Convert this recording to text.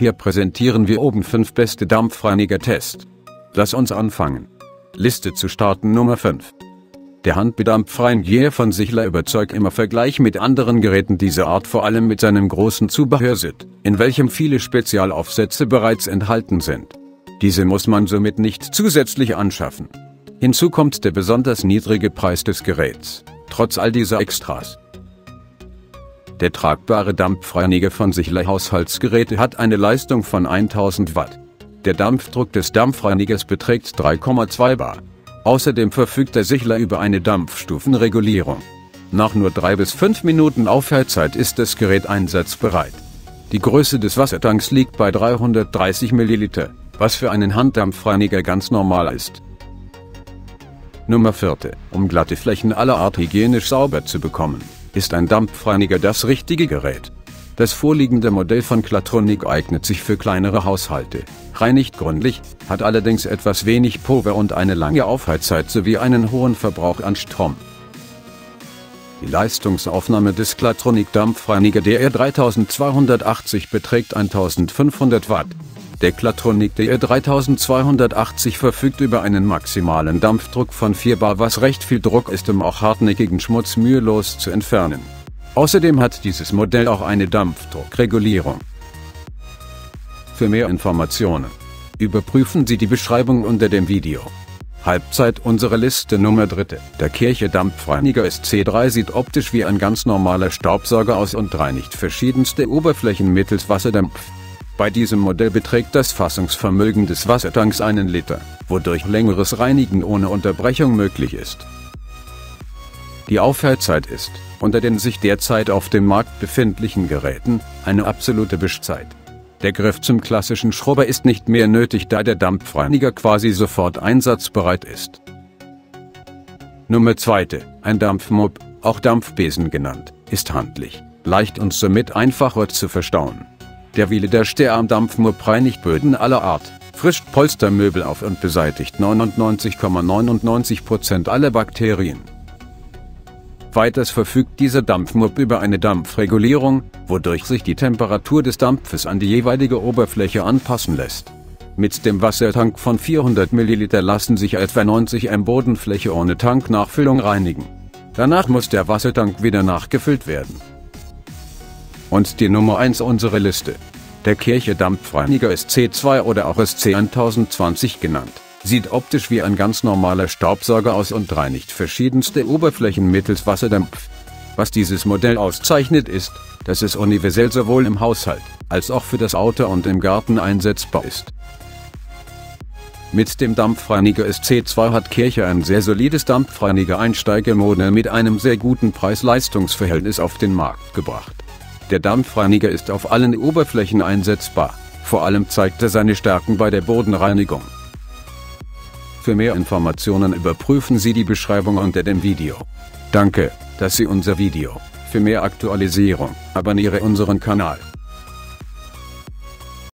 Hier präsentieren wir oben 5 beste Dampfreiniger-Test. Lass uns anfangen. Liste zu starten Nummer 5. Der Handbedampfreiniger von Sichler überzeugt im Vergleich mit anderen Geräten dieser Art vor allem mit seinem großen Zubehörset, in welchem viele Spezialaufsätze bereits enthalten sind. Diese muss man somit nicht zusätzlich anschaffen. Hinzu kommt der besonders niedrige Preis des Geräts, trotz all dieser Extras. Der tragbare Dampfreiniger von Sichler Haushaltsgeräte hat eine Leistung von 1000 Watt. Der Dampfdruck des Dampfreinigers beträgt 3,2 bar. Außerdem verfügt der Sichler über eine Dampfstufenregulierung. Nach nur 3 bis 5 Minuten Aufheizzeit ist das Gerät einsatzbereit. Die Größe des Wassertanks liegt bei 330 ml, was für einen Handdampfreiniger ganz normal ist. Nummer 4. Um glatte Flächen aller Art hygienisch sauber zu bekommen ist ein Dampfreiniger das richtige Gerät. Das vorliegende Modell von Klatronic eignet sich für kleinere Haushalte, reinigt gründlich, hat allerdings etwas wenig Pulver und eine lange Aufheizzeit sowie einen hohen Verbrauch an Strom. Die Leistungsaufnahme des Klatronic Dampfreiniger DR 3280 beträgt 1500 Watt. Der Klatronic DR 3280 verfügt über einen maximalen Dampfdruck von 4 bar, was recht viel Druck ist, um auch hartnäckigen Schmutz mühelos zu entfernen. Außerdem hat dieses Modell auch eine Dampfdruckregulierung. Für mehr Informationen überprüfen Sie die Beschreibung unter dem Video. Halbzeit unsere Liste Nummer 3. Der Kirche Dampfreiniger SC3 sieht optisch wie ein ganz normaler Staubsauger aus und reinigt verschiedenste Oberflächen mittels Wasserdampf. Bei diesem Modell beträgt das Fassungsvermögen des Wassertanks einen Liter, wodurch längeres Reinigen ohne Unterbrechung möglich ist. Die Aufhörzeit ist, unter den sich derzeit auf dem Markt befindlichen Geräten, eine absolute Wischzeit. Der Griff zum klassischen Schrubber ist nicht mehr nötig, da der Dampfreiniger quasi sofort einsatzbereit ist. Nummer 2. Ein Dampfmob, auch Dampfbesen genannt, ist handlich, leicht und somit einfacher zu verstauen. Der Wieler Sterndampfmob reinigt Böden aller Art, frischt Polstermöbel auf und beseitigt 99,99% aller Bakterien. Weiters verfügt dieser Dampfmob über eine Dampfregulierung, wodurch sich die Temperatur des Dampfes an die jeweilige Oberfläche anpassen lässt. Mit dem Wassertank von 400 ml lassen sich etwa 90 m Bodenfläche ohne Tanknachfüllung reinigen. Danach muss der Wassertank wieder nachgefüllt werden. Und die Nummer 1 unserer Liste. Der Kirche Dampfreiniger SC2 oder auch SC1020 genannt. Sieht optisch wie ein ganz normaler Staubsauger aus und reinigt verschiedenste Oberflächen mittels Wasserdampf. Was dieses Modell auszeichnet ist, dass es universell sowohl im Haushalt als auch für das Auto und im Garten einsetzbar ist. Mit dem Dampfreiniger SC2 hat Kirche ein sehr solides Dampfreiniger-Einsteigermodell mit einem sehr guten Preis-Leistungs-Verhältnis auf den Markt gebracht. Der Dampfreiniger ist auf allen Oberflächen einsetzbar, vor allem zeigt er seine Stärken bei der Bodenreinigung. Für mehr Informationen überprüfen Sie die Beschreibung unter dem Video. Danke, dass Sie unser Video. Für mehr Aktualisierung, abonniere unseren Kanal.